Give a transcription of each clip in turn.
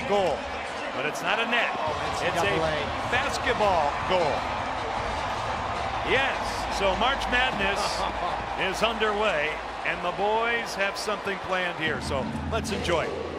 a goal. But it's not a net. Oh, it's a NCAA. basketball goal. Yes, so March Madness is underway, and the boys have something planned here. So let's enjoy it.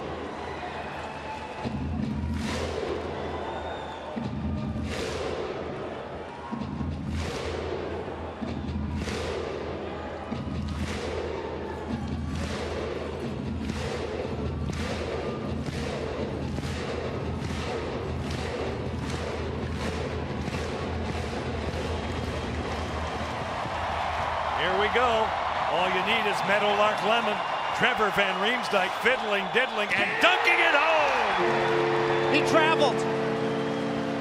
Here we go. All you need is Meadowlark Lemon. Trevor Van Riemsdyk fiddling, diddling, and dunking it home. He traveled.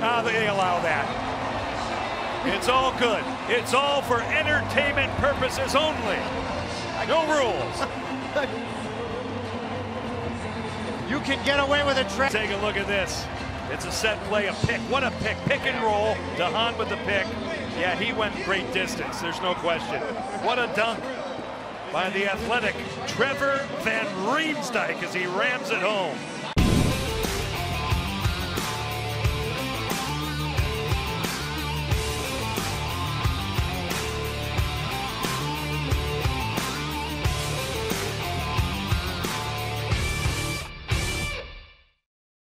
Ah, they allow that. It's all good. It's all for entertainment purposes only. No rules. You can get away with a trap. Take a look at this. It's a set play, a pick. What a pick. Pick and roll. DeHaan with the pick. Yeah, he went great distance. There's no question. What a dunk by the athletic Trevor Van Riemsdyk as he rams it home.